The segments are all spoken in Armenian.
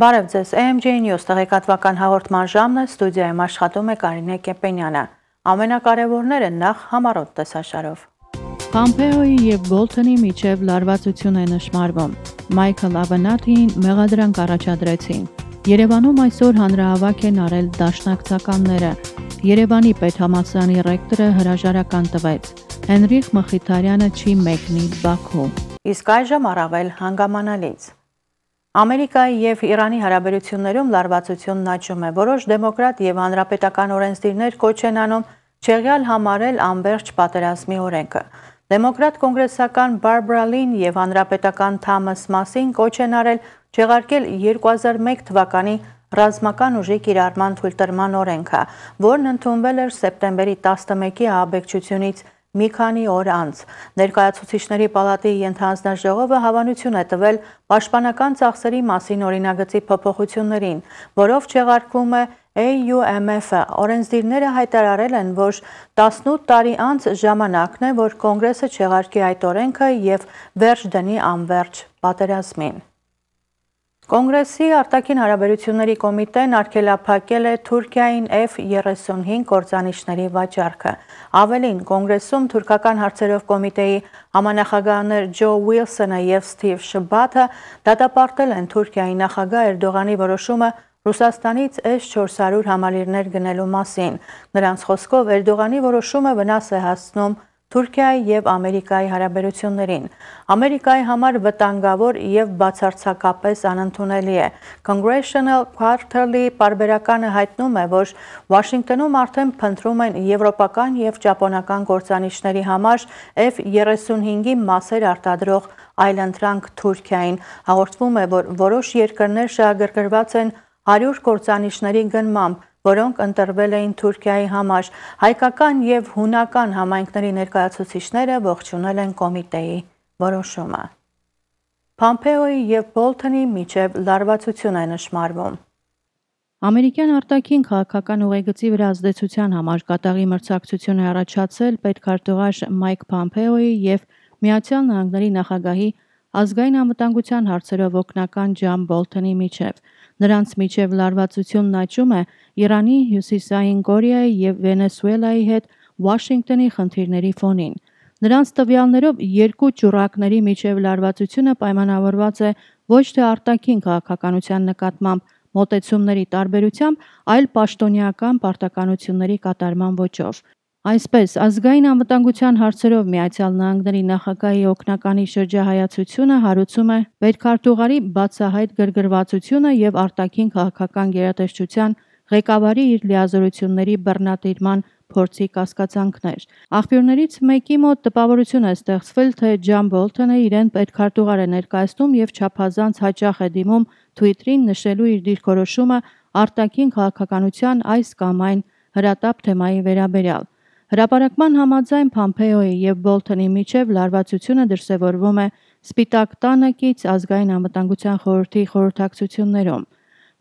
Բարև ձեզ, AMJ News տեղեկատվական հաղորդման ժամն է, ստուդիայում աշխատում է Կարինե Կեպենյանը։ Ամենակարևորները նախ համառոտ տեսաշարով։ Պամպեոյի եւ Գոլթոնի միջև լարվածություն է նշмарվում։ Մայքլ Ավանատին մեղադրանք առաջադրեցին։ Երևանում այսօր հանրահավաք են արել դաշնակցականները։ Երևանի պետհամալսարանի ռեկտորը հրաժարական տվեց։ Հենրիխ Մխիթարյանը չի մեկնի Բաքու։ Իսկ այժմ առավել հանգամանալից։ Ամերիկայի եւ Իրանի հարաբերություններում լարվածությունն աճում է։ Որոշ դեմոկրատ եւ հանրապետական օրենսդիրներ կոչ են անում չեղյալ համարել անվերջ պատերազմի օրենքը։ Դեմոկրատ կոնգրեսական Բարբրա Լին եւ հանրապետական Թամաս Մասին կոչ են արել չեղարկել 2001 թվականի ռազմական ուժի կիրառման թույլատրման օրենքը, որն ընդունվել էր սեպտեմբերի 11-ի ահաբեկչությունից մի քանի օր անց։ Ներկայացուցիչների պալատի ենթանձնաժողովը հավանություն է տվել պաշտպանական ծախսերի մասին օրինագծի փոփոխություններին, որով չեղարկվում է AUMF-ը։ Օրենսդիրները հայտարարել են, որ 18 տարի անց ժամանակն է, որ կոնգրեսը չեղարկի այդ օրենքը եւ վերջ դնի անverջ պատերազմին։ Կոնգրեսի արտաքին հարաբերությունների կոմիտեն արգելափակել է Թուրքիային F-35 կործանիչների վաճառքը։ Ավելին, կոնգրեսում թուրքական հարցերով կոմիտեի համանախագահներ Ջո Ուիլսոնը եւ Սթիվ Շբաթը դատապարտել են Թուրքիայի նախագահ Էրդողանի որոշումը Ռուսաստանից S-400 համալիրներ գնելու մասին։ Նրանց խոսքով Էրդողանի որոշումը վնաս է հասցնում Թուրքիայի եւ Ամերիկայի հարաբերություններին։ Ամերիկայի համար վտանգավոր եւ բացարձակապես անընդունելի է։ Congressional Quarterly պարբերականը հայտնում է, որ Վաշինգտոնում արդեն փնտրում են եվրոպական եւ ճապոնական գործանիչների համար F-35-ի մասեր արտադրող այլընտրանք Թուրքիային։ Հաղորդվում է, որ որոշ երկրներ շահագրգռված են 100 գործանիչների գնմամբ որոնք ընտրվել էին Թուրքիայի համար։ Հայկական եւ հունական համայնքների ներկայացուցիչները ողջունել են կոմիտեի որոշումը։ Փամփեոյի եւ Բոլթոնի միջև լարվածություն է նշмарվում։ Ամերիկյան արտաքին քաղաքական ուղեգծի վրա ազդեցության համար կատաղի մրցակցություն է առաջացել պետքարտուղար Մայք Փամփեոյի եւ Միացյալ Նահանգների նախագահի ազգային անվտանգության հարցերով օգնական Ջան Բոլթոնի միջև։ Նրանց միջև լարվածությունն աճում է Իրանի, Հյուսիսային Կորեայի եւ Վենեսուելայի հետ Վաշինգտոնի խնդիրների ֆոնին։ Նրանց տվյալներով երկու ճուրակների միջև լարվածությունը պայմանավորված է ոչ թե արտաքին քաղաքականության նկատմամբ մոտեցումների տարբերությամբ, այլ պաշտոնյական պարտականությունների կատարման ոճով։ Այսպես, ազգային անվտանգության հարցերով Միացյալ Նահանգների նախագահի օկնականի շրջահայացությունը հարուցում է Պետքարտուղարի բացահայտ գրգռվածությունը եւ արտաքին քաղաքական գերատեսչության ղեկավարի իր լիազորությունների բռնատիրման փորձի կասկածանքներ։ Աղբյուրներից մեկի մոտ տպավորություն է ստեղծվել, թե Ջան Բոլթոնը իրեն պետքարտուղար է ներկայացնում եւ չափազանց հաճախ է դիմում Twitter-ին նշելու իր դիրքորոշումը արտաքին քաղաքականության այս կամ այն հրատապ թեմայի վերաբերյալ։ Հրապարակման համաձայն Փամփեոյի եւ Բոլթոնի միջև լարվածությունը դրսևորվում է Սպիտակ տանը կից ազգային անվտանգության խորհրդի խորհրդակցություններում։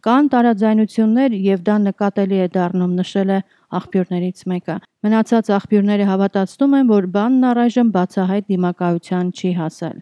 Կան տարաձայնություններ եւ դա նկատելի է դառնում նշել է աղբյուրներից մեկը։ Մնացած աղբյուրները հավատացնում են, որ բանն առայժմ բացահայտ դիմակայության չի հասել։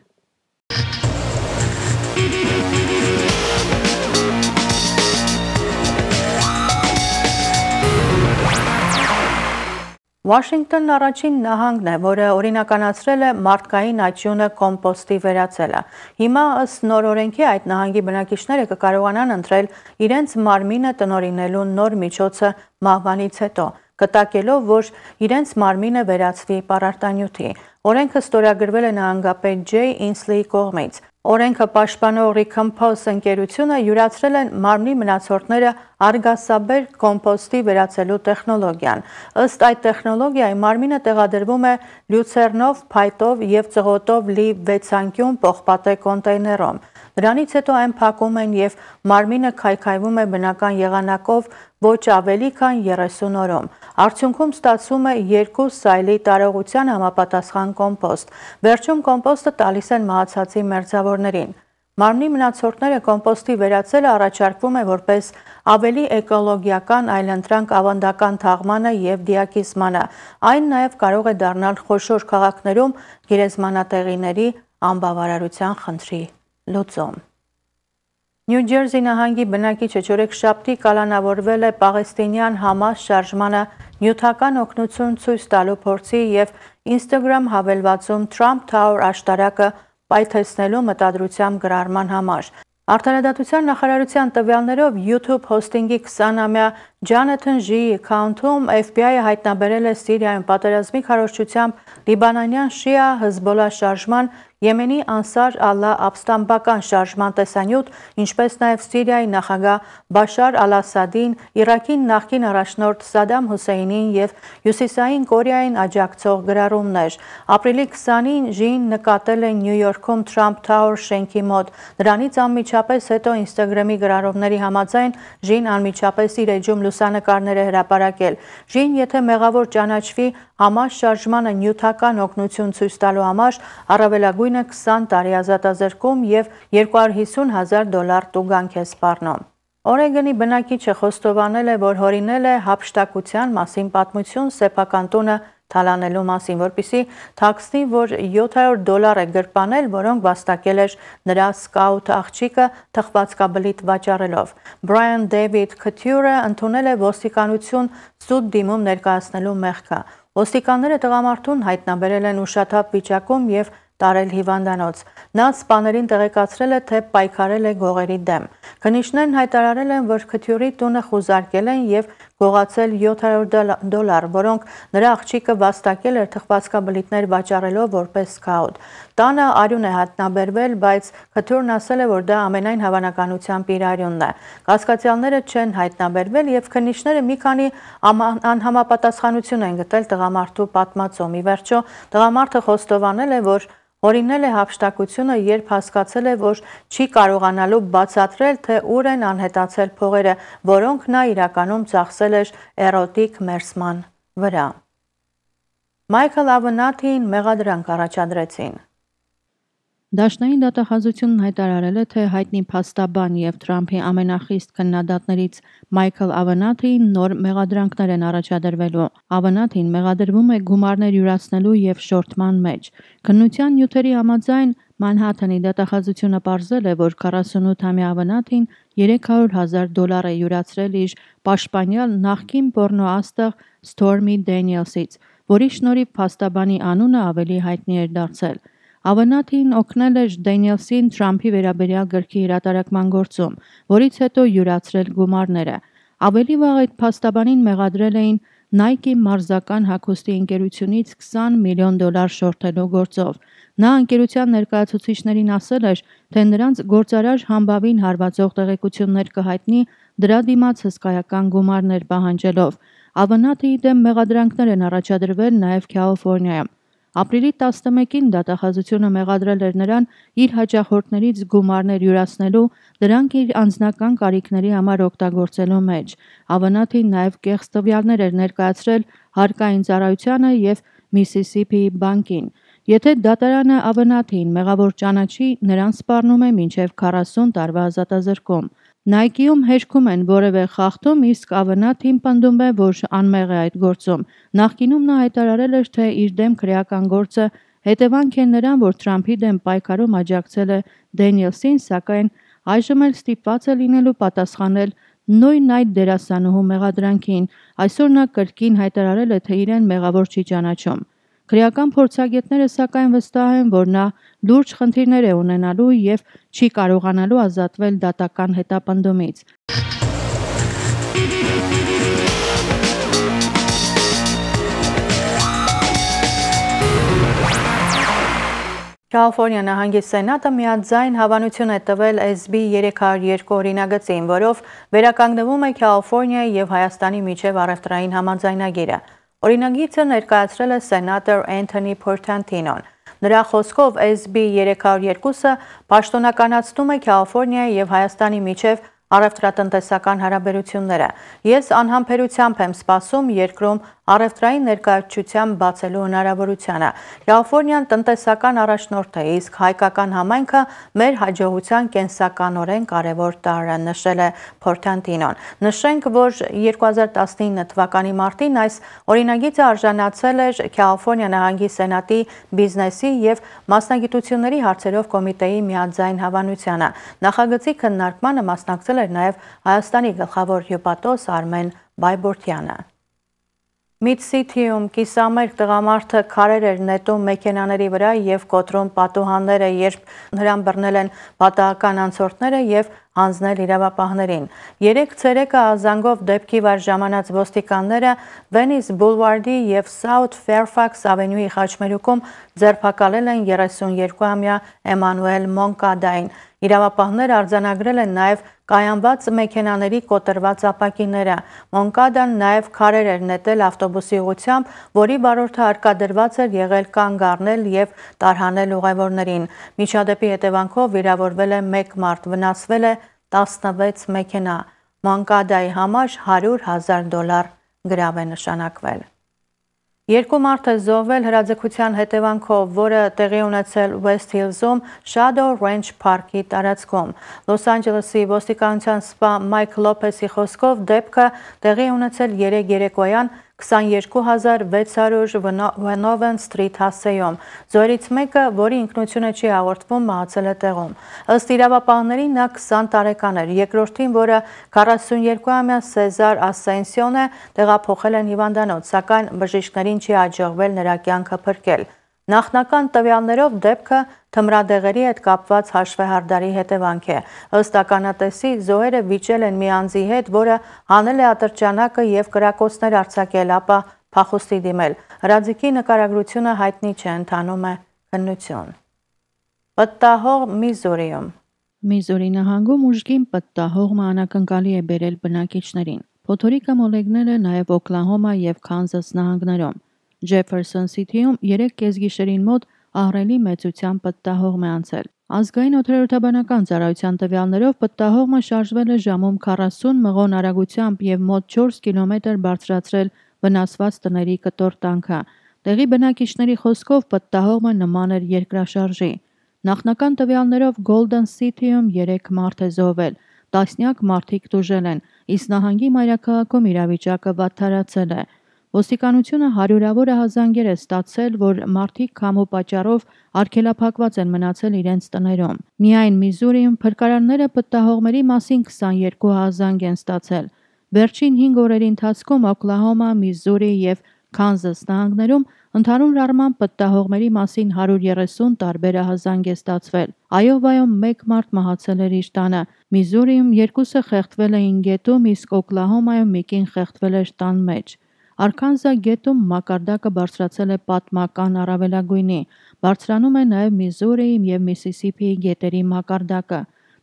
Վաշինգտոնն առաջին նահանգն է, որը օրինականացրել է մարդկային աճյունը կոմպոստի վերացելը։ Հիմա ըստ նոր օրենքի այդ նահանգի բնակիչները կկարողանան ընտրել իրենց մարմինը տնորինելու նոր միջոցը մահվանից հետո, կտակելով, որ իրենց մարմինը վերացվի պարարտանյութի։ Օրենքը ստորագրվել է նահանգապետ Ջեյ Ինսլիի կողմից։ Օրենքը պաշտպանող Recompose ընկերությունը յուրացրել են մարմնի մնացորդները արգասաբեր կոմպոստի վերացելու տեխնոլոգիան։ Ըստ այդ տեխնոլոգիայի մարմինը տեղադրվում է լյուցերնով, փայտով եւ ծղոտով լի 6 անկյուն պողպատե կոնտեյներում։ Դրանից հետո այն փակում են եւ մարմինը քայքայվում է բնական եղանակով ոչ ավելի քան 30 օրում։ Արդյունքում ստացվում է երկու սայլի տարողության համապատասխան կոմպոստ։ Վերջում կոմպոստը տալիս են մահացածի մերձավորներին։ Մարմնի մնացորդները կոմպոստի վերացելը առաջարկվում է որպես ավելի էկոլոգիական այլընտրանք ավանդական թաղմանը եւ դիակիսմանը։ Այն նաեւ կարող է դառնալ խոշոր քաղաքներում գերեզմանատեղիների անբավարարության խնդրի լուծում։ Նյու Ջերսի նահանգի բնակիչը չորեքշաբթի կալանավորվել է Պաղեստինյան Համաս շարժմանը նյութական օգնություն ցույց տալու փորձի եւ Instagram հավելվածում Trump Tower աշտարակը պայթեցնելու մտադրությամբ գրառման համար։ Արդարադատության նախարարության տվյալներով YouTube հոստինգի 20-ամյա Ջանեթեն Ժիի քաունթում FBI-ը հայտնաբերել է Սիրիայում պատերազմի քարոշչությամբ լիբանանյան շիա Հզբոլա շարժման Եմենի Անսար Ալլա ապստամբական շարժման տեսանյութ, ինչպես նաև Սիրիայի նախագահ Բաշար Ալ-Ասադին, Իրաքի նախկին առաջնորդ Սադամ Հուսեյնին եւ Հյուսիսային Կորեային աջակցող գրառումներ։ Ապրիլի 20-ին Ժին նկատել է Նյու Յորքում Trump Tower շենքի մոտ։ Դրանից անմիջապես հետո Instagram-ի գրառումների համաձայն Ժին անմիջապես իր էջում լուսանկարներ է հրապարակել։ Ժին, եթե մեղավոր ճանաչվի, Համաշ շարժմանը նյութական օգնություն ցույց տալու համար առավելագույնը 20 տարի ազատազրկում եւ 250 հազար դոլար տուգանք է սպառնում։ Օրեգոնի բնակիչը խոստովանել է, որ հորինել է հապշտակության մասին պատմություն սեփական տունը թալանելու մասին, որպիսի թաքցնի, որ 700 դոլար է գրպանել, որոնք վաստակել էր նրա սկաուտ աղջիկը թխվածքաբլիթ վաճառելով։ Brian David Couture-ը ընդունել է ոստիկանություն սուտ դիմում ներկայացնելու մեղքը։ Ոստիկանները տղամարդուն հայտնաբերել են ուշաթափ վիճակում եւ տարել հիվանդանոց։ Նա սպաներին տեղեկացրել է, թե պայքարել է գողերի դեմ։ Քնիշներն հայտարարել են, որ քթյուրի տունը խուզարկել են եւ գողացել 700 դոլար, որոնք նրա աղջիկը վաստակել էր թխվածքաբլիթներ վաճառելով որպես սկաուտ։ Տանը արյուն է հատնաբերվել, բայց քթյուրն ասել է, որ դա ամենայն հավանականությամբ իր արյունն է։ Կասկածյալները չեն հայտնաբերվել եւ քննիչները մի քանի անհամապատասխանություն են գտել տղամարդու պատմածում։ Ի վերջո, տղամարդը խոստովանել է, որ Հորինել է հապշտակությունը, երբ հասկացել է, որ չի կարողանալու բացատրել, թե ուր են անհետացել փողերը, որոնք նա իրականում ծախսել էր էրոտիկ մերսման վրա։ Մայքլ Ավնաթին մեղադրանք առաջադրեցին։ Դաշնային դատախազությունն հայտարարել է, թե հայտնի փաստաբան եւ Թրամփի ամենախիստ քննադատներից Մայքլ Ավանաթին նոր մեղադրանքներ են առաջադրվելու։ Ավանաթին մեղադրվում է գումարներ յուրացնելու եւ շորթման մեջ։ Քննության նյութերի համաձայն Մանհաթանի դատախազությունը ողջել է, որ 48-ամյա Ավանաթին 300.000 դոլար է յուրացրել իր պաշտպանյալ նախկին պորնոաստղ Stormy Daniels-ից, որի շնորհիվ փաստաբանի անունը ավելի հայտնի էր դարձել։ Ավանաթին օգնել էր Դենիելսին Թրամփի վերաբերյալ գրքի հրատարակման գործում, որից հետո յուրացրել գումարները։ Ավելի վաղ այդ փաստաբանին մեղադրել էին Nike մարզական հագուստի ընկերությունից 20 միլիոն դոլար շորթելու գործով։ Նա ընկերության ներկայացուցիչներին ասել էր, թե նրանց գործարար համբավին հարվածող տեղեկություններ կհայտնի դրա դիմաց հսկայական գումարներ պահանջելով։ Ավանաթի դեմ մեղադրանքներ են առաջադրվել նաև Կալիֆոռնիայում։ Ապրիլի 11-ին դատախազությունը մեղադրել էր նրան իր հաճախորդներից գումարներ յուրացնելու, դրանք իր անձնական կարիքների համար օգտագործելու մեջ։ Ավանաթին նաև կեղծ տվյալներ էր ներկայացրել հարկային ծառայությանը եւ Միսիսիփի բանկին։ Եթե դատարանը Ավանաթին մեղավոր ճանաչի, նրան սպառնում է մինչև 40 տարվա ազատազրկում։ Nike-ում հեշքում են որևէ խախտում, իսկ Ավնաթին պնդում է, որ անմեղ է այդ գործում։ Նախկինում նա հայտարարել էր, թե իր դեմ քրեական գործը հետևանք է նրան, որ Թրամփի դեմ պայքարում աջակցել է Դենիելսին, սակայն այժմ էլ ստիպված է լինելու պատասխանել նույն այդ դերասանուհու մեղադրանքին։ Այսօր նա կրկին հայտարարել է, թե իրեն մեղավոր չի ճանաչում։ Քրեական փորձագետները սակայն վստահ են, որ նա լուրջ խնդիրներ է ունենալու եւ չի կարողանալու ազատվել դատական հետապնդումից։ Կալիֆոռնիա նահանգի սենատը միաձայն հավանություն է տվել SB 302 օրինագծին, որով վերականգնվում է Կալիֆոռնիայի եւ Հայաստանի միջև առևտրային համաձայնագիրը։ Օրինագիծը ներկայացրել է սենատոր Էնթոնի Փորտանտինոն։ Նրա խոսքով SB 302-ը պաշտոնականացնում է Կալիֆոռնիայի եւ Հայաստանի միջև առևտրատնտեսական հարաբերությունները։ Ես անհամբերությամբ եմ սպասում երկրում առևտրային ներկայացության բացելու հնարավորությանը։ Կալիֆոռնիան տնտեսական առաջնորդ է, իսկ հայկական համայնքը մեր հաջողության կենսականորեն կարևոր տարրը նշել է Փորթանտինոն։ Նշենք, որ 2019 թվականի մարտին այս օրինագիծը արժանացել էր Կալիֆոռնիա նահանգի սենատի բիզնեսի եւ մասնագիտությունների հարցերով կոմիտեի միաձայն հավանությանը։ Նախագծի քննարկմանը մասնակցել էր նաեւ Հայաստանի գլխավոր հյուպատոս Արմեն Բայբորթյանը։ Միդսիթիում կիսամերկ տղամարդը քարեր էր նետում մեքենաների վրա եւ կոտրում պատուհանները, երբ նրան բռնել են պատահական անցորդները եւ հանձնել իրավապահներին։ Երեք ցերեկը ազանգով դեպքի վար ժամանած ոստիկանները Venice Boulevard-ի եւ South Fairfax Avenue-ի խաչմերուկում ձերբակալել են 32-ամյա Էմանուել Մոնկադային։ Իրավապահներ արձանագրել են նաև կայանված մեքենաների կոտրված ապակիները։ Մոնկադան նաև քարեր էր նետել ավտոբուսի ուղությամբ, որի վարորդը հարկադրված էր եղել կանգ առնել եւ տարհանել ուղևորներին։ Միջադեպի հետևանքով վիրավորվել է 1 մարդ, վնասվել է 16 մեքենա։ Մոնկադայի համար 100.000 դոլար գրավ է նշանակվել։ Երկու մարդ է զոհվել հրաձգության հետևանքով, որը տեղի ունեցել West Hills-ում Shadow Ranch Park-ի տարածքում։ Լոս Անջելեսի ոստիկանության սպա Մայք Լոփեսի խոսքով դեպքը տեղի ունեցել 3 երեկոյան 22600 Վենովեն Սթրիթ հասեյում։ Զորից մեկը, որի ինքնությունը չի հաղորդվում, մահացել է տեղում։ Ըստ իրավապահների նա 20 տարեկան էր։ Երկրորդին, որը 42-ամյա Սեզար Ասենսիոն է, տեղափոխել են հիվանդանոց, սակայն բժիշկներին չի հաջողվել նրա կյանքը փրկել։ Նախնական տվյալներով դեպքը թմրադեղերի հետ կապված հաշվեհարդարի հետևանք է։ Ըստ ականատեսի զոհերը վիճել են մի անձի հետ, որը հանել է ատրճանակը եւ կրակոցներ արձակել, ապա փախուստի դիմել։ Հրաձիքի նկարագրությունը հայտնի չէ, ընթանում է քննություն։ Պտտահող Միզուրիում Միզուրի նահանգում ուժգին պտտահողմը անակնկալի է բերել բնակիչներին։ Փոթորիկը մոլեգնել է նաև Օկլահոմա եւ Քանզաս նահանգներում։ Ջեֆերսոն Սիթիում 3 կեսգիշերին մոտ ահռելի մեծությամբ պտտահողմ է անցել։ Ազգային օդերոթաբանական ծառայության տվյալներով պտտահողմը շարժվել է ժամում 40 մղոն արագությամբ եւ մոտ 4 կիլոմետր բարձրացրել վնասված տների կտոր-տանքը։ Տեղի բնակիչների խոսքով պտտահողմը նման էր երկրաշարժի։ Նախնական տվյալներով Golden City-ում 3 մարդ է զոհվել, տասնյակ մարդիկ տուժել են, իսկ նահանգի մայրաքաղաքում իրավիճակը վատթարացել է։ Ոստիկանությունը հարյուրավոր հազանգեր է ստացել, որ մարդիկ քամու պատճառով արգելափակված են մնացել իրենց տներում։ Միայն Միզուրիում փրկարանները պտտահողմերի մասին 22 հազանգ են ստացել։ Վերջին 5 օրերի ընթացքում Օկլահոմա, Միզուրի եւ Քանզաս նահանգներում ընդհանուր առմամբ պտտահողմերի մասին 130 տարբեր հազանգ է ստացվել։ Այովայում 1 մարդ մահացել էր իր տանը։ Միզուրիում երկուսը խեղդվել էին գետում, իսկ Օկլահոմայում մեկին խեղդվել էր տան մեջ։ Արքանզա գետում մակարդակը բարձրացել է պատմական առավելագույնի, բարձրանում է նաև Միզուրիի եւ Միսիսիփիի գետերի մակարդակը։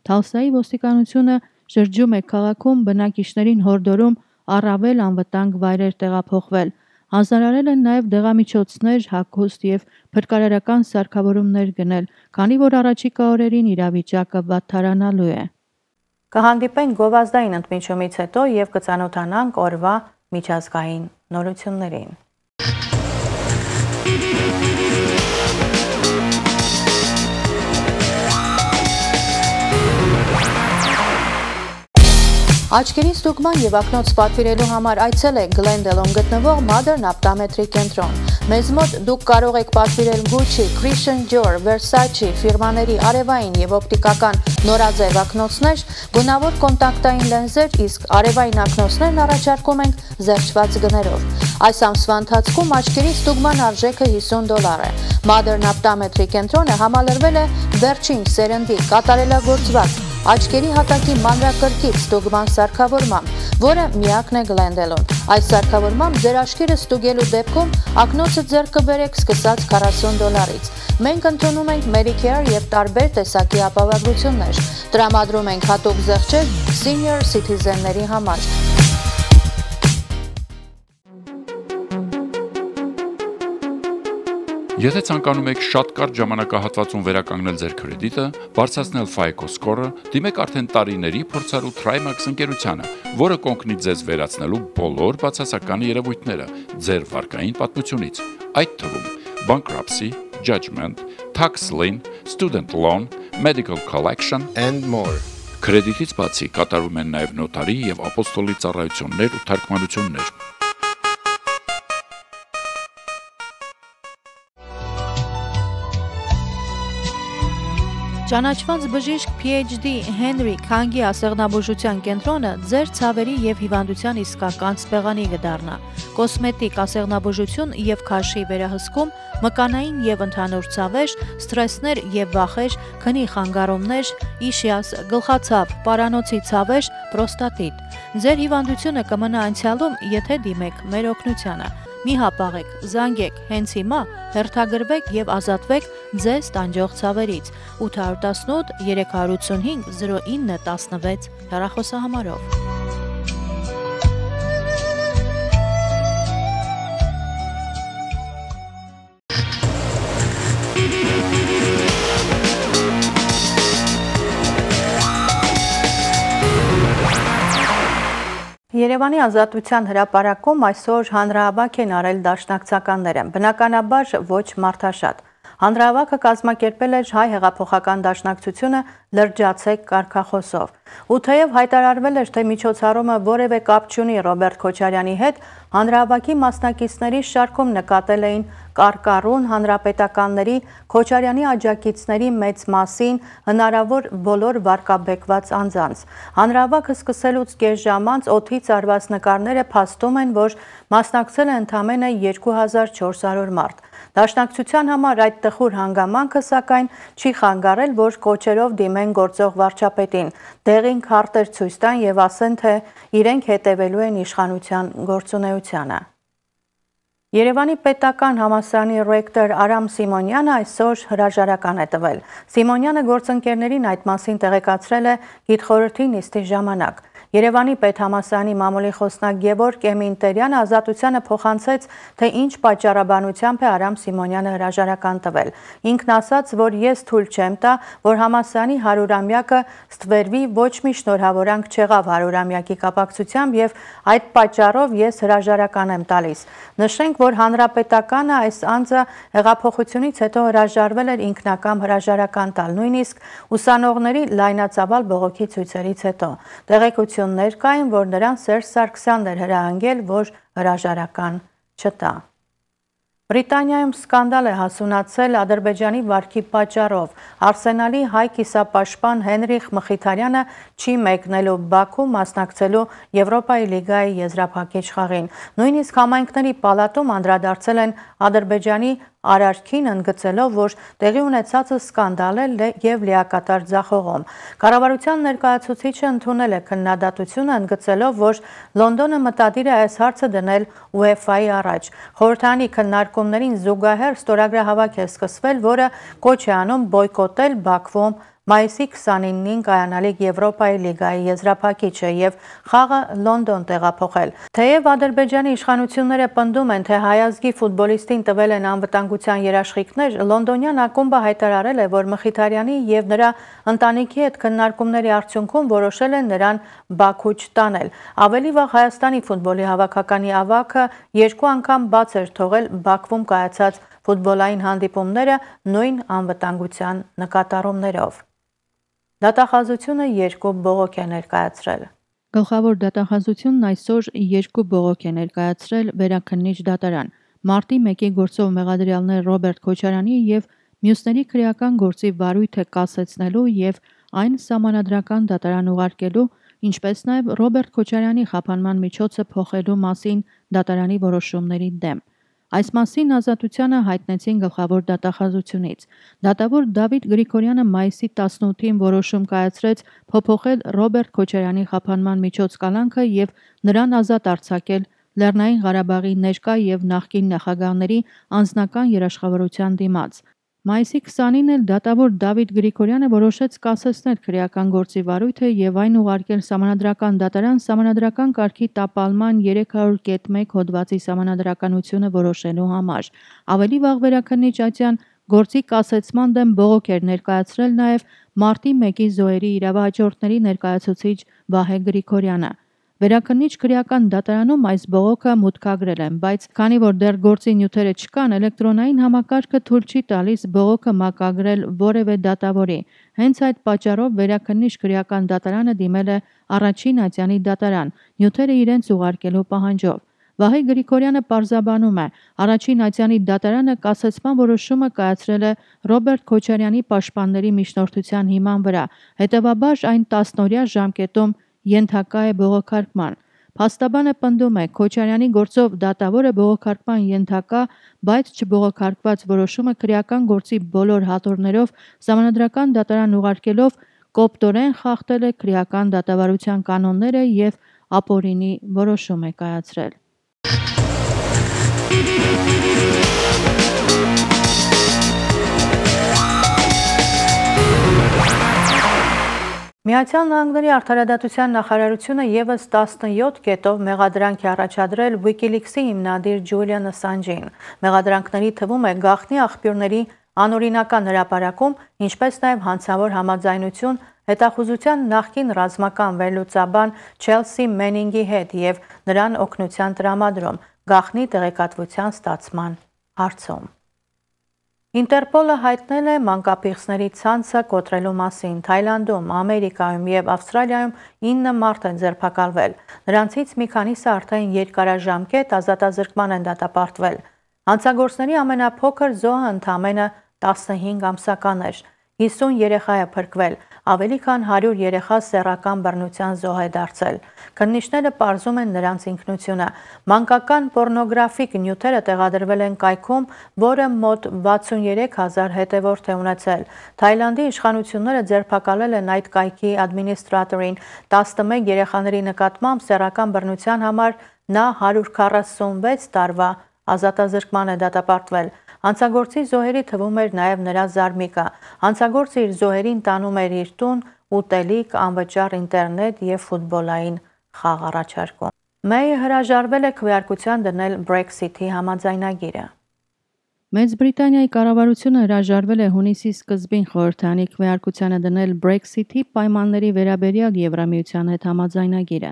Թալսայի ոստիկանությունը շրջում է քաղաքում բնակիչներին հորդորում առավել անվտանգ վայրեր տեղափոխվել։ Հանձնարարել են նաև դեղամիջոցներ, հագուստ եւ փրկարարական սարքավորումներ գնել, քանի որ առաջիկա օրերին իրավիճակը վատթարանալու է։ Կհանդիպենք գովազդային ընդմիջումից հետո եւ կցանոթանանք օրվա միջազգային նորություններին։ Աչքերի ստուգման եւ ակնոց պատվիրելու համար այցել եք Glendale-ում գտնվող Modern Optometry կենտրոն։ Մեզ մոտ դուք կարող եք պատվիրել Gucci, Christian Dior, Versace ֆիրմաների արևային եւ օպտիկական նորաձև ակնոցներ, գունավոր կոնտակտային լենզեր, իսկ արևային ակնոցներն առաջարկում ենք զերծված գներով։ Այս ամսվա ընթացքում աչքերի ստուգման արժեքը 50 դոլար է։ Modern Optometry կենտրոնը համալրվել է վերջին սերնդի կատարելագործված աչքերի հատակի մանրակրկիտ ստուգման սարքավորմամբ, որը միակն է Glendale-ում։ Այս սարքավորմամբ ձեր աչքերը ստուգելու դեպքում ակնոցը ձեռք կբերեք սկսած 40 դոլարից։ Մենք ընդունում ենք Medicare եւ տարբեր տեսակի ապահովություններ։ Տրամադրում ենք հատուկ զեղչեր senior citizen-ների համար։ Եթե ցանկանում եք շատ կարճ ժամանակահատվածում վերականգնել ձեր կրեդիտը, բարձրացնել FICO score-ը, դիմեք արդեն տարիների փորձառու Trimax ընկերությանը, որը կօգնի ձեզ վերացնելու բոլոր բացասական երևույթները ձեր վարկային պատմությունից, այդ թվում bankruptcy, judgment, tax lien, student loan, medical collection and more. Կրեդիտից բացի կատարում են նաև նոտարի եւ ապոստոլի ծառայություններ ու թարգմանություններ։ Ճանաչված բժիշկ PhD Հենրի Քանգի ասեղնաբուժության կենտրոնը ձեր ցավերի եւ հիվանդության իսկական սպեղանի կդառնա։ Կոսմետիկ ասեղնաբուժություն եւ քաշի վերահսկում, մկանային եւ ընդհանուր ցավեր, սթրեսներ եւ վախեր, քնի խանգարումներ, իշիաս, գլխացավ, պարանոցի ցավեր, պրոստատիտ։ Ձեր հիվանդությունը կմնա անցյալում, եթե դիմեք մեր օգնությանը։ Մի հապաղեք, զանգեք, հենց հիմա հերթագրվեք եւ ազատվեք ձեզ տանջող ցավերից 818 385 0916 հեռախոսահամարով։ Երևանի ազատության հրապարակում այսօր հանրահավաք են արել դաշնակցականները, բնականաբար ոչ մարդաշատ։ Հանրահավաքը կազմակերպել էր հայ հեղափոխական դաշնակցությունը լրջացեք կարգախոսով։ Ու թեև հայտարարվել էր, թե միջոցառումը որևէ կապ չունի Ռոբերտ Քոչարյանի հետ, հանրահավաքի մասնակիցների շարքում նկատել էին կարկառուն հանրապետականների Քոչարյանի աջակիցների մեծ մասին հնարավոր բոլոր վարկաբեկված անձանց։ Հանրավակը սկսելուց կես ժամ անց օթից արված նկարները փաստում են, որ մասնակցել է ընդամենը 2400 մարդ։ Դաշնակցության համար այդ տխուր հանգամանքը սակայն չի խանգարել, որ կոչերով դիմեն գործող վարչապետին, դեղին քարտեր ցույց տան եւ ասեն, թե իրենք հետևելու են իշխանության գործունեությանը։ Երևանի պետական համասարանի ռեկտոր Արամ Սիմոնյանը այսօր հրաժարական է տվել։ Սիմոնյանը գործընկերներին այդ մասին տեղեկացրել է գիտխորհրդի նիստի ժամանակ։ Երևանի պետհամասարանի մամուլի խոսնակ Գևորգ Էմինտերյանը ազատությանը փոխանցեց, թե ինչ պատճառաբանությամբ է Արամ Սիմոնյանը հրաժարական տվել։ Ինքն ասաց, որ ես թույլ չեմ տա, որ համասարանի 100-ամյակը ստվերվի ոչ մի շնորհավորանք չեղավ 100-ամյակի կապակցությամբ եւ այդ պատճառով ես հրաժարական եմ տալիս։ Նշենք, որ հանրապետականը այս անձը հեղափոխությունից հետո հրաժարվել էր ինքնակամ հրաժարական տալ, նույնիսկ ուսանողների լայնածավալ բողոքի ցույցերից հետո։ Տեղեկություն տեղեկություններ կային, որ նրան Սերժ Սարգսյանն էր հրահանգել, որ հրաժարական չտա։ Բրիտանիայում սկանդալ է հասունացել Ադրբեջանի վարկի պատճառով։ Արսենալի հայ կիսապաշտպան Հենրիխ Մխիթարյանը չի մեկնելու Բաքու մասնակցելու Եվրոպայի լիգայի եզրափակիչ խաղին։ Նույնիսկ համայնքների պալատում անդրադարձել են Ադրբեջանի արարքին ընդգծելով, որ տեղի ունեցածը սկանդալ է եւ լիակատար ձախողում։ Կառավարության ներկայացուցիչը ընդունել է քննադատությունը ընդգծելով, որ Լոնդոնը մտադիր է այս հարցը դնել UEFA-ի առաջ։ Խորհրդանի քննարկումներին զուգահեռ ստորագրահավաք է սկսվել, որը կոչ է անում բոյկոտել Բաքվում Մայիսի 29-ին կայանալիք Եվրոպայի լիգայի եզրափակիչը եւ խաղը Լոնդոն տեղափոխել։ Թեև Ադրբեջանի իշխանությունները պնդում են, թե հայազգի ֆուտբոլիստին տվել են անվտանգության երաշխիքներ, լոնդոնյան ակումբը հայտարարել է, որ Մխիթարյանի եւ նրա ընտանիքի հետ քննարկումների արդյունքում որոշել են նրան Բաքու չտանել։ Ավելի վաղ Հայաստանի ֆուտբոլի հավաքականի ավակը երկու անգամ բաց էր թողել Բաքվում կայացած ֆուտբոլային հանդիպումները նույն անվտանգության նկատառումներով։ Դատախազությունը երկու բողոք է ներկայացրել։ Գլխավոր դատախազությունն այսօր երկու բողոք է ներկայացրել Վերաքննիչ դատարան։ Մարտի 1-ի գործով մեղադրյալներ Ռոբերտ Քոչարյանի եւ մյուսների քրեական գործի վարույթը կասեցնելու եւ այն սահմանադրական դատարան ուղարկելու, ինչպես նաեւ Ռոբերտ Քոչարյանի խափանման միջոցը փոխելու մասին դատարանի որոշումների դեմ։ Այս մասին ազատությանը հայտնեցին գլխավոր դատախազությունից։ Դատավոր Դավիթ Գրիգորյանը մայիսի 18-ին որոշում կայացրեց փոփոխել Ռոբերտ Քոչարյանի խափանման միջոց կալանքը եւ նրան ազատ արձակել Լեռնային Ղարաբաղի ներկա եւ նախկին նախագահների անձնական երաշխավորության դիմաց։ Մայիսի 20-ին էլ դատավոր Դավիթ Գրիգորյանը որոշեց կասեցնել քրեական գործի վարույթը եւ այն ուղարկել համանadrական դատարան համանadrական կարգի տապալման 300.1 հոդվածի համանadrականությունը որոշելու համար։ Ավելի վաղ վերաքննիչ Ատյան գործի կասեցման դեմ բողոք էր ներկայացրել նաև մարտի 1-ի զոհերի իրավահաջորդների ներկայացուցիչ Վահե Գրիգորյանը։ Վերաքննիչ քրեական դատարանում այս բողոքը մուտքագրել են, բայց քանի որ դեռ գործի նյութերը չկան, էլեկտրոնային համակարգը թույլ չի տալիս բողոքը մակագրել որևէ դատավորի։ Հենց այդ պատճառով վերաքննիչ քրեական դատարանը դիմել է առաջին ատյանի դատարան, նյութերը իրենց ուղարկելու պահանջով։ Վահե Գրիգորյանը պարզաբանում է, առաջին ատյանի դատարանը կասեցման որոշումը կայացրել է Ռոբերտ Քոչարյանի պաշտպանների միջնորդության հիման վրա, հետևաբար այն 10-օրյա ժամկետում ենթակա է բողոքարկման։ Փաստաբանը պնդում է Քոչարյանի գործով դատավորը բողոքարկման ենթակա, բայց չբողոքարկված որոշումը քրեական գործի բոլոր հատորներով համանդրական դատարան ուղարկելով կոպտորեն խախտել է քրեական դատավարության կանոնները եւ ապօրինի որոշում է կայացրել։ Միացյալ Նահանգների արդարադատության նախարարությունը եւս 17 կետով մեղադրանք է առաջադրել WikiLeaks-ի հիմնադիր Ջուլիան Ասանջին։ Մեղադրանքների թվում է գաղտնի աղբյուրների անօրինական հրապարակում, ինչպես նաև հանցավոր համաձայնություն հետախուզության նախկին ռազմական վերլուծաբան Չելսի Մենինգի հետ եւ նրան օգնության տրամադրում գաղտնի տեղեկատվության ստացման հարցում։ Ինտերպոլը հայտնել է մանկապիղսների ցանցը կոտրելու մասին։ Թայլանդում, Ամերիկայում եւ Ավստրալիայում 9 մարդ են ձերբակալվել։ Նրանցից մի քանիսը արդեն երկարաժամկետ ազատազրկման են դատապարտվել։ Հանցագործների ամենափոքր զոհը ընդամենը 15 ամսական էր։ 50 երեխա է փրկվել, ավելի քան 100 երեխա սեռական բռնության զոհ է դարձել։ Քննիչները պարզում են նրանց ինքնությունը։ Մանկական պորնոգրաֆիկ նյութերը տեղադրվել են կայքում, որը մոտ 63000 հետևորդ է ունեցել։ Թայլանդի իշխանությունները ձերբակալել են այդ կայքի ադմինիստրատորին 11 երեխաների նկատմամբ սեռական բռնության համար նա 146 տարվա ազատազրկման է դատապարտվել։ Հանցագործի զոհերի թվում էր նաև նրա զարմիկը։ Հանցագործը իր զոհերին տանում էր իր տուն, ուտելիք, անվճար ինտերնետ եւ ֆուտբոլային խաղ առաջարկում։ Մեյը հրաժարվել է քվեարկության դնել Brexit-ի համաձայնագիրը։ Մեծ Բրիտանիայի կառավարությունը հրաժարվել է հունիսի սկզբին խորհրդանի քվեարկությանը դնել Brexit-ի պայմանների վերաբերյալ Եվրամիության հետ համաձայնագիրը։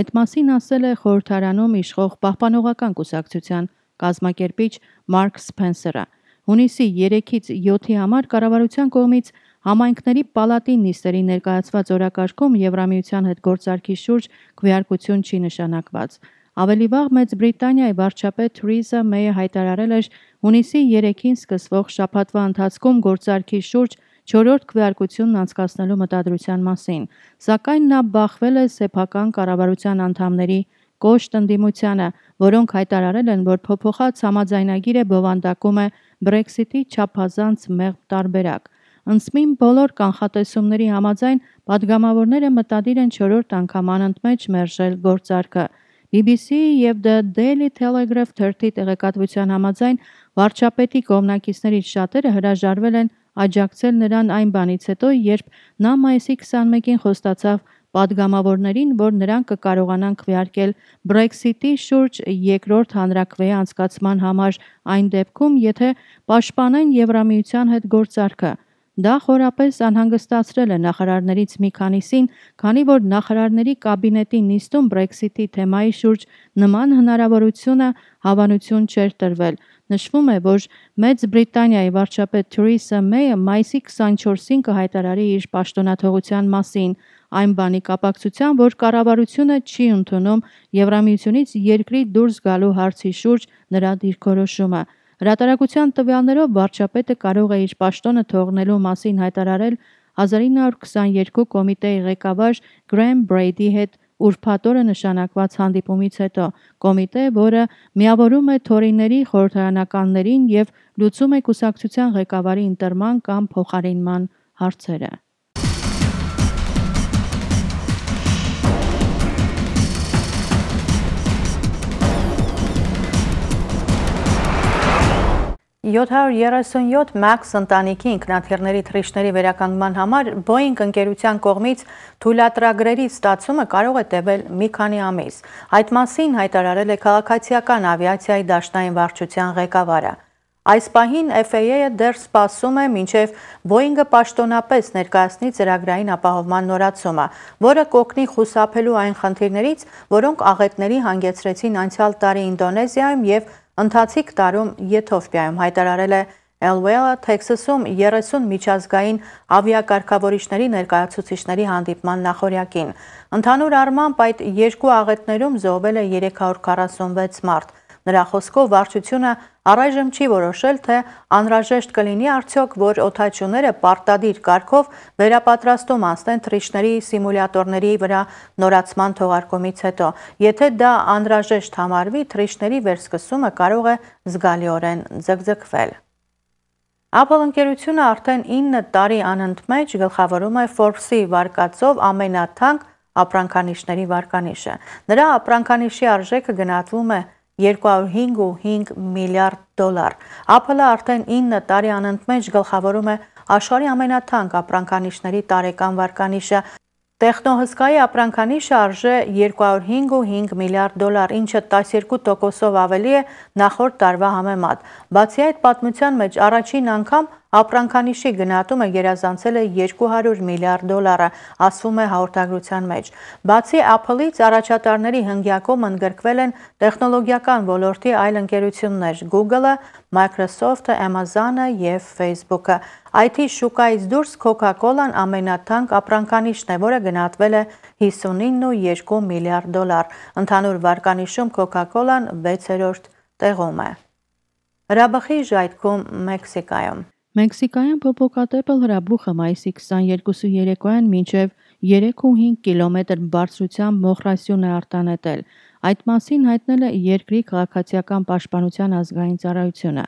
Այդ մասին ասել է խորհրդարանում իշխող պահպանողական կուսակցության կազմակերպիչ Մարկ Սփենսերը։ Հունիսի 3-ից 7-ի համար կառավարության կողմից Համայնքների պալատի նիստերի ներկայացված օրակարգում Եվրամիության հետ գործարքի շուրջ քվեարկություն չի նշանակված։ Ավելի վաղ Մեծ Բրիտանիայի վարչապետ Թրիզա Մեյը հայտարարել էր հունիսի 3-ին սկսվող շաբաթվա ընթացքում գործարքի շուրջ 4-րդ քվեարկությունն անցկացնելու մտադրության մասին, սակայն նա բախվել է սեփական կառավարության անդամների կոշտ ընդդիմությանը, որոնք հայտարարել են, որ փոփոխած համաձայնագիրը բովանդակում է Brexit-ի չափազանց մեղմ տարբերակ։ Ընսմին բոլոր կանխատեսումների համաձայն падգամավորները մտադիր են 4-րդ անգամ անընդմեջ մերժել գործարքը։ BBC-ի եւ The Daily Telegraph 30 տեղեկատվության համաձայն վարչապետի կողմնակիցներից շատերը հրաժարվել են աջակցել նրան այն բանից հետո, երբ նա մայիսի 21-ին խոստացավ падգամավորներին, որ նրանք կկարողանան քվեարկել Brexit-ի շուրջ երկրորդ հանրակրվեի անցկացման համար այն դեպքում, եթե պաշտպանեն Եվրամիության հետ գործարքը։ Դա խորապես անհանգստացրել է նախարարներից մի քանիսին, քանի որ նախարարների կաբինետի նիստում Brexit-ի թեմայի շուրջ նման հնարավորությունը հավանություն չէր տրվել։ Նշվում է, որ Մեծ Բրիտանիայի վարչապետ Թերեսա Մեյը մայիսի 24-ին կհայտարարի իր պաշտոնաթողության մասին այն բանի կապակցությամբ, որ կառավարությունը չի ընդունում Եվրամիությունից երկրի դուրս գալու հարցի շուրջ նրա դիրքորոշումը։ Հրատարակության տվյալներով վարչապետը կարող է իր պաշտոնը թողնելու մասին հայտարարել 1922 կոմիտեի ղեկավար Գրեմ Բրեյդի հետ ուրբաթ օրը նշանակված հանդիպումից հետո կոմիտե, որը միավորում է թորիների խորհրդարանականներին եւ լուծում է կուսակցության ղեկավարի ընտրման կամ փոխարինման հարցերը։ 737 MAX ընտանիքի ինքնաթիռների թռիչքների վերականգնման համար Boeing ընկերության կողմից թույլատրագրերի ստացումը կարող է տևել մի քանի ամիս։ Այդ մասին հայտարարել է քաղաքացիական ավիացիայի դաշնային վարչության ղեկավարը։ Այս պահին FAA-ը դեռ սպասում է մինչև Boeing-ը պաշտոնապես ներկայացնի ծրագրային ապահովման նորացումը, որը կօգնի խուսափելու այն խնդիրներից, որոնք աղետների հանգեցրեցին անցյալ տարի Ինդոնեզիայում եւ ընթացիկ տարում Եթովպիայում հայտարարել է Elwell-ը Թեքսասում 30 միջազգային ավիակարգավորիչների ներկայացուցիչների հանդիպման նախորյակին։ Ընդհանուր առմամբ այդ երկու աղետներում զոհվել է 346 մարդ։ Նրա խոսքով վարչությունը առայժմ չի որոշել, թե անհրաժեշտ կլինի արդյոք, որ օթաչուները պարտադիր կարգով վերապատրաստում անցնեն թռիչքների սիմուլյատորների վրա նորացման թողարկումից հետո։ Եթե դա անհրաժեշտ համարվի, թռիչքների վերսկսումը կարող է զգալիորեն ձգձգվել։ Apple ընկերությունը արդեն 9 տարի անընդմեջ գլխավորում է Forbes-ի վարկածով ամենաթանկ ապրանքանիշների վարկանիշը։ Նրա ապրանքանիշի արժեքը գնահատվում է 205.5 միլիարդ դոլար։ Apple-ը արդեն 9 տարի անընդմեջ գլխավորում է աշխարհի ամենաթանկ ապրանքանիշների տարեկան վարկանիշը Տեխնոհսկայի ապրանքանիշը արժե 205.5 միլիարդ դոլար, ինչը 12%-ով ավելի է նախորդ տարվա համեմատ։ Բացի այդ պատմության մեջ առաջին անգամ ապրանքանիշի գնահատումը գերազանցել է 200 միլիարդ դոլարը, ասվում է հաղորդագրության մեջ։ Բացի Apple-ից առաջատարների հնգյակում ընդգրկվել են տեխնոլոգիական ոլորտի այլ ընկերություններ՝ Google-ը, Microsoft-ը, Amazon-ը եւ Facebook-ը։ IT շուկայից դուրս Coca-Cola-ն ամենաթանկ ապրանքանիշն է, որը գնահատվել է 59.2 միլիարդ դոլար։ Ընդհանուր վարկանիշում Coca-Cola-ն 6-րդ տեղում է։ Հրաբխի ժայթքում Մեքսիկայում Մեքսիկայում փոփոխատեպ հրաբուխը մայիսի 22-ի երեկոյան մինչև 3.5 կիլոմետր բարձրությամբ մոխրասյուն է արտանետել։ Այդ մասին հայտնել է երկրի քաղաքացիական պաշտպանության ազգային ծառայությունը։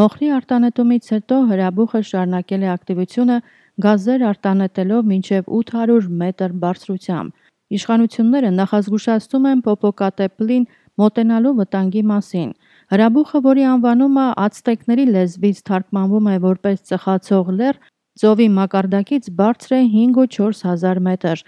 Մոխրի արտանետումից հետո հրաբուխը շարունակել է ակտիվությունը գազեր արտանետելով մինչև 800 մետր բարձրությամբ։ Իշխանությունները նախազգուշացնում են Պոպոկատեպլին մոտենալու վտանգի մասին։ Հրաբուխը, որի անվանումը ացտեկների լեզվից թարգմանվում է որպես ծխացող լեռ, ծովի մակարդակից բարձր է 5-4 հազար մետր։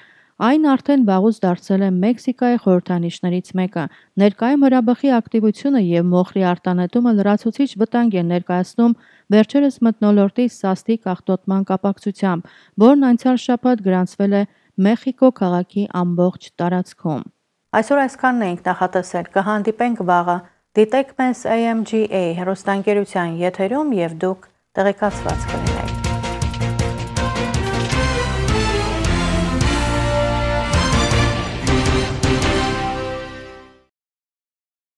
Այն արդեն վաղուց դարձել է Մեքսիկայի խորհրդանիշներից մեկը։ Ներկայում հրաբխի ակտիվությունը եւ մոխրի արտանետումը լրացուցիչ վտանգ են ներկայացնում վերջերս մտնոլորտի սաստիկ աղտոտման կապակցությամբ, որն անցյալ շաբաթ գրանցվել է Մեխիկո քաղաքի ամբողջ տարածքում։ Այսօր այսքանն էինք նախատեսել։ Կհանդիպենք վաղը։ Դիտեք մեզ AMGA հեռուստաընկերության եթերում եւ դուք տեղեկացված